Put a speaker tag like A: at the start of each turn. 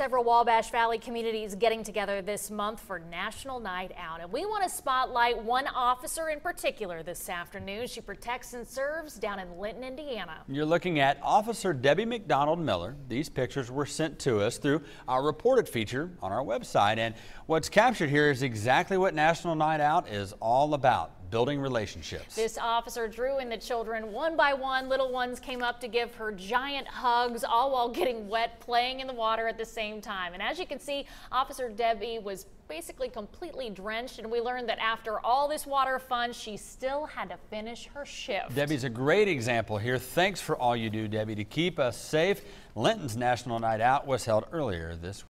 A: Several Wabash Valley communities getting together this month for National Night Out. And we want to spotlight one officer in particular this afternoon. She protects and serves down in Linton, Indiana.
B: You're looking at Officer Debbie McDonald Miller. These pictures were sent to us through our reported feature on our website. And what's captured here is exactly what National Night Out is all about building relationships.
A: This officer drew in the children one by one. Little ones came up to give her giant hugs, all while getting wet, playing in the water at the same time. And as you can see, Officer Debbie was basically completely drenched. And we learned that after all this water fun, she still had to finish her shift.
B: Debbie's a great example here. Thanks for all you do, Debbie, to keep us safe. Linton's National Night Out was held earlier this week.